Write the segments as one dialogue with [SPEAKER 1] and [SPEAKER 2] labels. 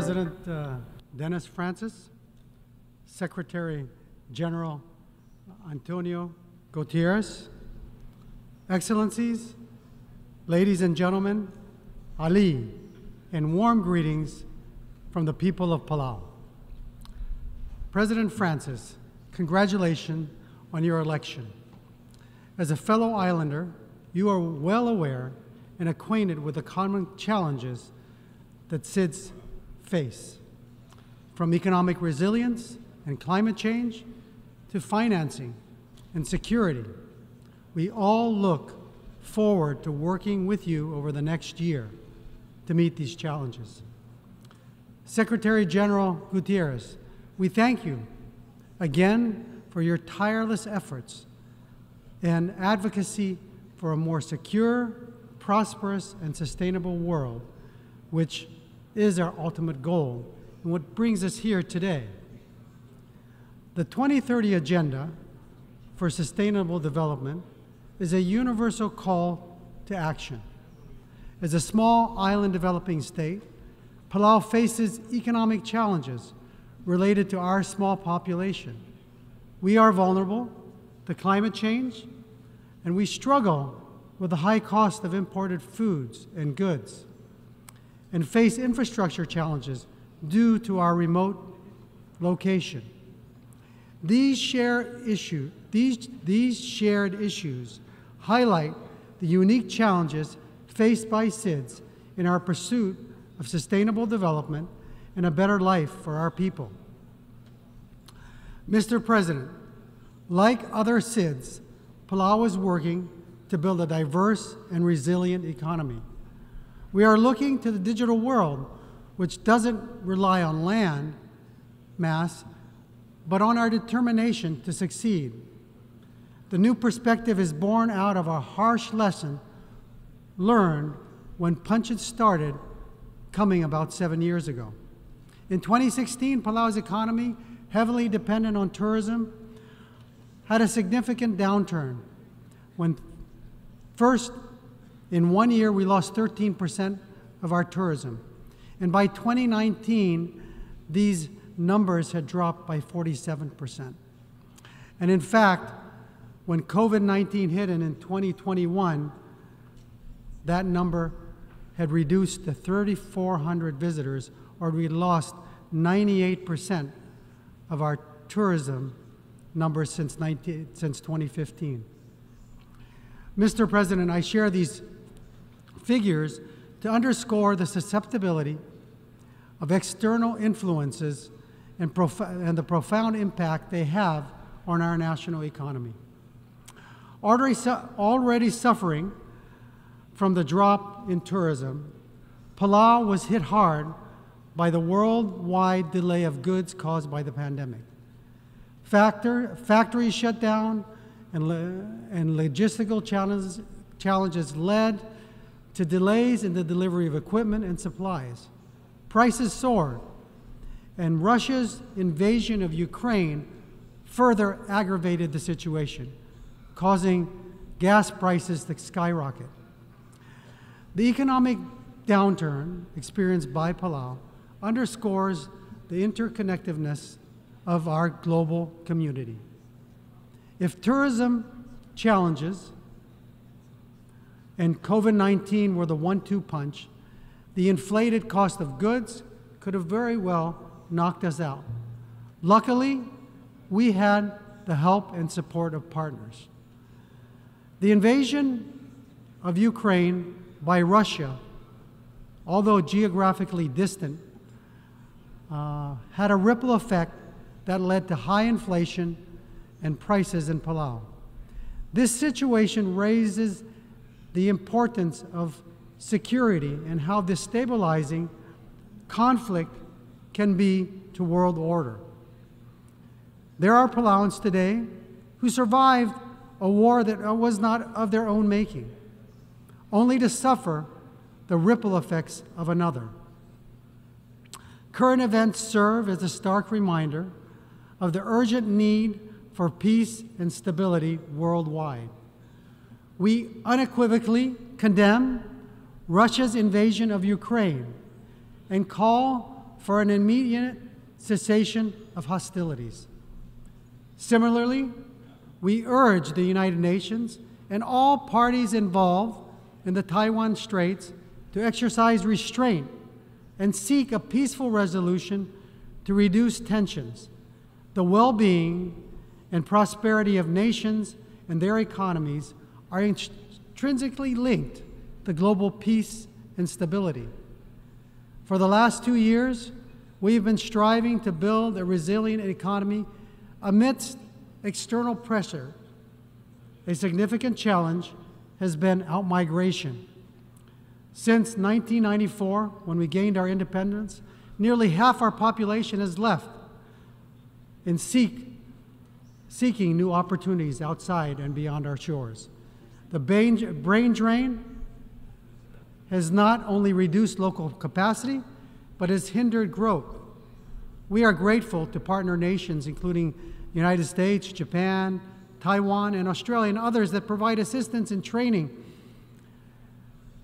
[SPEAKER 1] President uh, Dennis Francis, Secretary General Antonio Guterres, Excellencies, ladies and gentlemen, Alii, and warm greetings from the people of Palau. President Francis, congratulations on your election. As a fellow islander, you are well aware and acquainted with the common challenges that SIDS face, from economic resilience and climate change to financing and security. We all look forward to working with you over the next year to meet these challenges. Secretary General Guterres, we thank you again for your tireless efforts and advocacy for a more secure, prosperous, and sustainable world, which is our ultimate goal and what brings us here today. The 2030 Agenda for Sustainable Development is a universal call to action. As a small island developing state, Palau faces economic challenges related to our small population. We are vulnerable to climate change, and we struggle with the high cost of imported foods and goods, and face infrastructure challenges due to our remote location. These, share issue, these, these shared issues highlight the unique challenges faced by SIDS in our pursuit of sustainable development and a better life for our people. Mr. President, like other SIDS, Palau is working to build a diverse and resilient economy. We are looking to the digital world, which doesn't rely on land mass, but on our determination to succeed. The new perspective is born out of a harsh lesson learned when Punchit started coming about seven years ago. In 2016, Palau's economy, heavily dependent on tourism, had a significant downturn. When first, in one year, we lost 13% of our tourism. And by 2019, these numbers had dropped by 47%. And in fact, when COVID 19 hit and in 2021, that number had reduced to 3,400 visitors, or we lost 98% of our tourism numbers since, 19, since 2015. Mr. President, I share these figures to underscore the susceptibility of external influences and, and, the profound impact they have on our national economy. Already, su already suffering from the drop in tourism, Palau was hit hard by the worldwide delay of goods caused by the pandemic. Factor, factories shut down and, and logistical challenges, challenges led to delays in the delivery of equipment and supplies. Prices soared, and Russia's invasion of Ukraine further aggravated the situation, causing gas prices to skyrocket. The economic downturn experienced by Palau underscores the interconnectedness of our global community. If tourism challenges and COVID 19 were the one two punch, the inflated cost of goods could have very well knocked us out. Luckily, we had the help and support of partners. The invasion of Ukraine by Russia, although geographically distant, uh, had a ripple effect that led to high inflation and prices in Palau. This situation raises the importance of security and how destabilizing conflict can be to world order. There are Palauans today who survived a war that was not of their own making only to suffer the ripple effects of another. Current events serve as a stark reminder of the urgent need for peace and stability worldwide. We unequivocally condemn Russia's invasion of Ukraine and call for an immediate cessation of hostilities. Similarly, we urge the United Nations and all parties involved in the Taiwan Straits to exercise restraint and seek a peaceful resolution to reduce tensions, the well being and prosperity of nations and their economies are intrinsically linked to global peace and stability. For the last two years, we have been striving to build a resilient economy amidst external pressure. A significant challenge has been outmigration. Since 1994, when we gained our independence, nearly half our population has left in seek, seeking new opportunities outside and beyond our shores. The brain, drain has not only reduced local capacity, but has hindered growth. We are grateful to partner nations, including the United States, Japan, Taiwan, and Australia, and others that provide assistance in training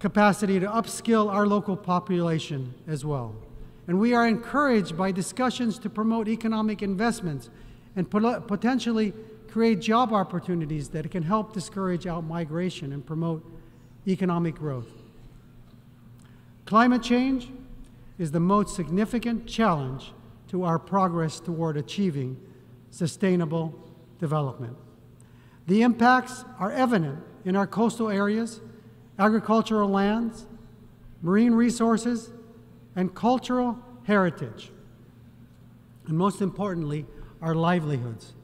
[SPEAKER 1] capacity to upskill our local population as well. And we are encouraged by discussions to promote economic investments and potentially create job opportunities that can help discourage outmigration and promote economic growth. Climate change is the most significant challenge to our progress toward achieving sustainable development. The impacts are evident in our coastal areas, agricultural lands, marine resources, and cultural heritage. And most importantly, our livelihoods.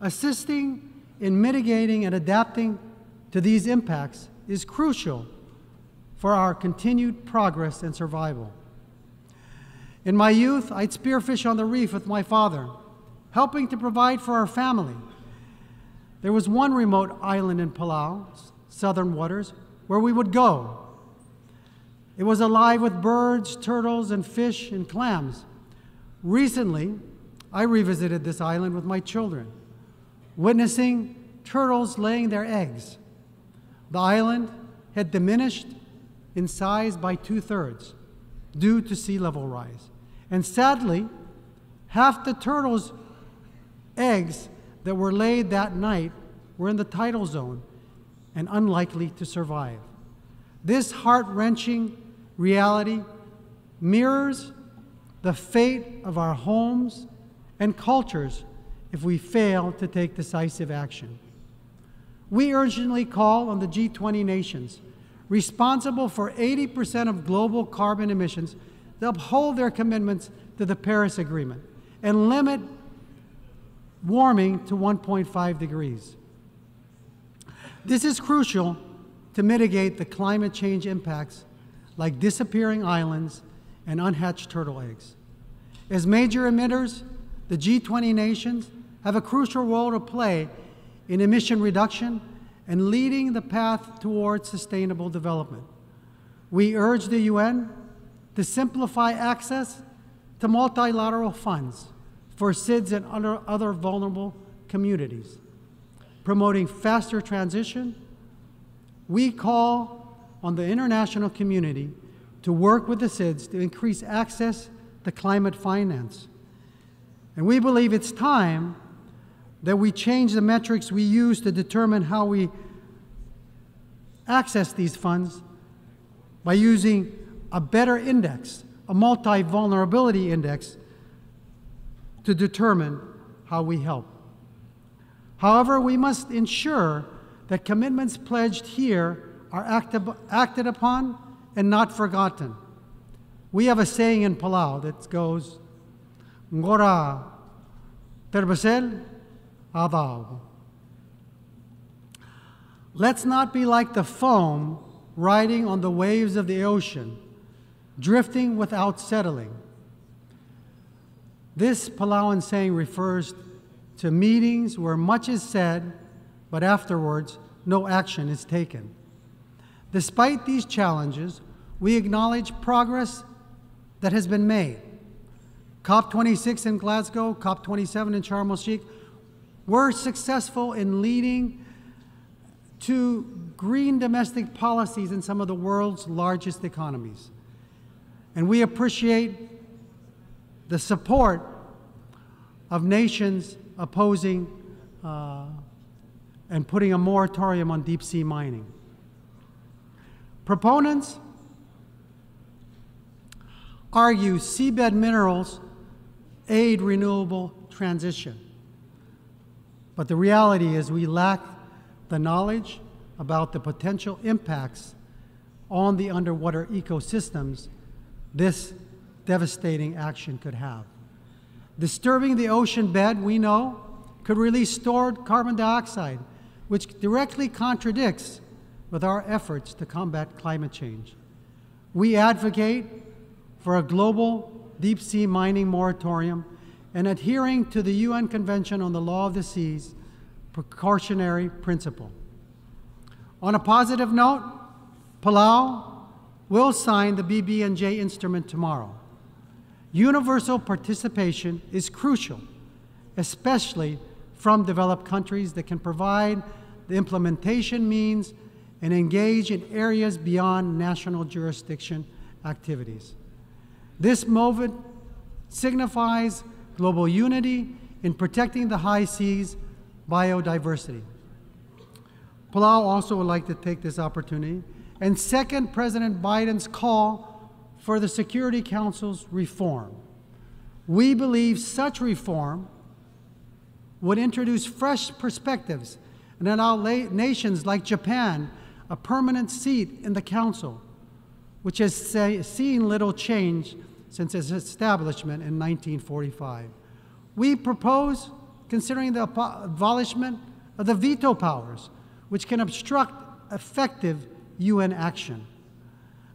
[SPEAKER 1] Assisting in mitigating and adapting to these impacts is crucial for our continued progress and survival. In my youth, I'd spearfish on the reef with my father, helping to provide for our family. There was one remote island in Palau, southern waters, where we would go. It was alive with birds, turtles, and fish and clams. Recently, I revisited this island with my children, witnessing turtles laying their eggs. The island had diminished in size by two thirds due to sea level rise. And sadly, half the turtles' eggs that were laid that night were in the tidal zone and unlikely to survive. This heart wrenching reality mirrors the fate of our homes and cultures if we fail to take decisive action. We urgently call on the G20 nations, responsible for 80% of global carbon emissions, to uphold their commitments to the Paris Agreement and limit warming to 1.5 degrees. This is crucial to mitigate the climate change impacts like disappearing islands and unhatched turtle eggs. As major emitters, the G20 nations have a crucial role to play in emission reduction and leading the path towards sustainable development. We urge the UN to simplify access to multilateral funds for SIDS and other, other vulnerable communities. Promoting faster transition, we call on the international community to work with the SIDS to increase access to climate finance. And we believe it's time that we change the metrics we use to determine how we access these funds by using a better index, a multi vulnerability index, to determine how we help. However, we must ensure that commitments pledged here are acted, upon and not forgotten. We have a saying in Palau that goes, Ngora terbesel adao. Let's not be like the foam riding on the waves of the ocean drifting without settling. This Palauan saying refers to meetings where much is said, but afterwards no action is taken. Despite these challenges, we acknowledge progress that has been made. COP26 in Glasgow, COP27 in Sharm el Sheikh were successful in leading to green domestic policies in some of the world's largest economies. And we appreciate the support of nations opposing uh, and putting a moratorium on deep sea mining. Proponents argue seabed minerals aid renewable transition. But the reality is we lack the knowledge about the potential impacts on the underwater ecosystems this devastating action could have. Disturbing the ocean bed, we know, could release stored carbon dioxide, which directly contradicts with our efforts to combat climate change. We advocate for a global deep sea mining moratorium and adhering to the UN Convention on the Law of the Seas precautionary principle. On a positive note, Palau will sign the BBNJ instrument tomorrow. Universal participation is crucial, especially from developed countries that can provide the implementation means and engage in areas beyond national jurisdiction activities. This movement signifies global unity in protecting the high seas biodiversity. Palau also would like to take this opportunity and second President Biden's call for the Security Council's reform. We believe such reform would introduce fresh perspectives and allow nations like Japan a permanent seat in the Council, which has seen little change since its establishment in 1945. We propose considering the abolishment of the veto powers, which can obstruct effective UN action.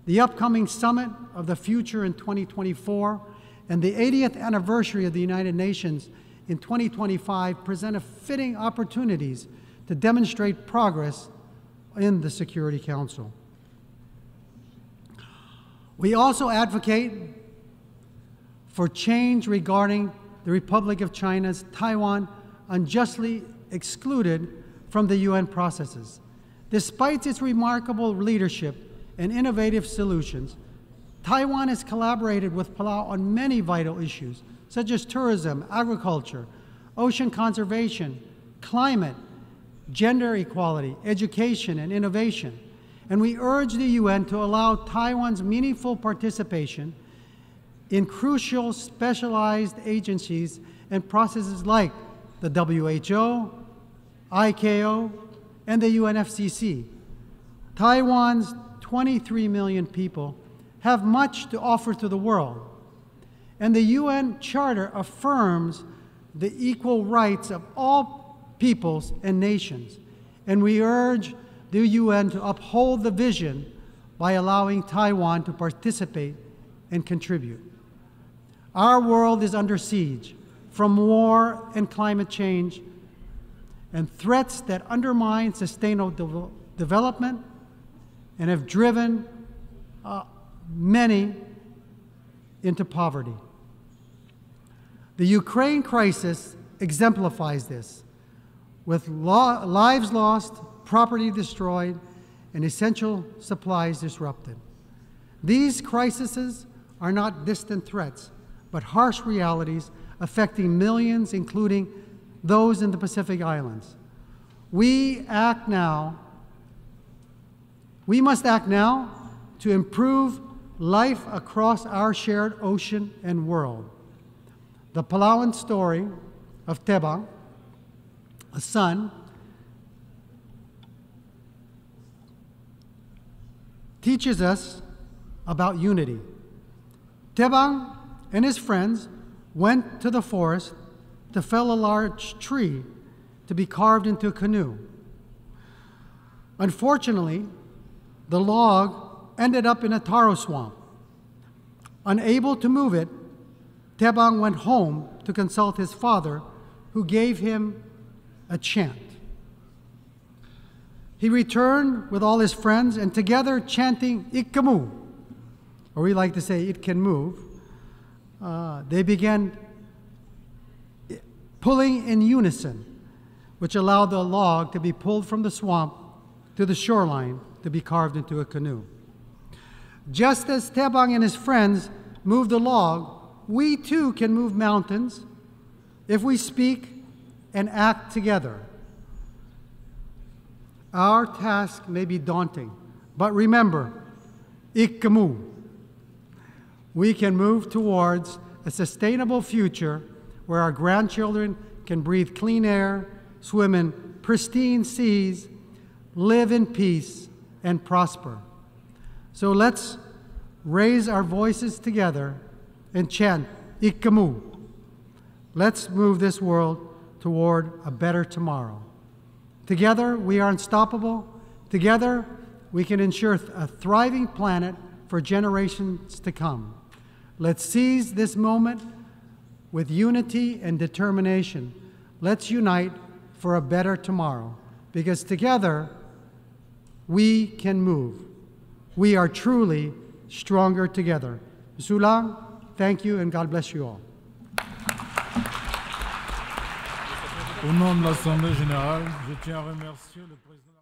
[SPEAKER 1] The upcoming summit of the future in 2024 and the 80th anniversary of the United Nations in 2025 present a fitting opportunities to demonstrate progress in the Security Council. We also advocate for change regarding the Republic of China's Taiwan unjustly excluded from the UN processes. Despite its remarkable leadership and innovative solutions, Taiwan has collaborated with Palau on many vital issues, such as tourism, agriculture, ocean conservation, climate, gender equality, education, and innovation. And we urge the UN to allow Taiwan's meaningful participation in crucial specialized agencies and processes like the WHO, ICAO, and the UNFCCC. Taiwan's 23 million people have much to offer to the world, and the UN Charter affirms the equal rights of all peoples and nations. And we urge the UN to uphold the vision by allowing Taiwan to participate and contribute. Our world is under siege from war and climate change and threats that undermine sustainable de development and have driven uh, many into poverty. The Ukraine crisis exemplifies this, with lives lost, property destroyed, and essential supplies disrupted. These crises are not distant threats, but harsh realities affecting millions, including those in the Pacific Islands. We act now, we must act now to improve life across our shared ocean and world. The Palauan story of Tebang, a son, teaches us about unity. Tebang and his friends went to the forest to fell a large tree to be carved into a canoe. Unfortunately, the log ended up in a taro swamp. Unable to move it, Tebang went home to consult his father, who gave him a chant. He returned with all his friends, and together chanting Ikkamu, or we like to say it can move, uh, they began pulling in unison, which allowed the log to be pulled from the swamp to the shoreline to be carved into a canoe. Just as Tebang and his friends moved the log, we too can move mountains if we speak and act together. Our task may be daunting, but remember, ikkamu. We can move towards a sustainable future where our grandchildren can breathe clean air, swim in pristine seas, live in peace, and prosper. So let's raise our voices together and chant Ikkamu. Let's move this world toward a better tomorrow. Together, we are unstoppable. Together, we can ensure a thriving planet for generations to come. Let's seize this moment with unity and determination. Let's unite for a better tomorrow because together we can move. We are truly stronger together. Sulang, thank you and God bless you all.
[SPEAKER 2] Au nom de l'Assemblée générale, je tiens à remercier le président.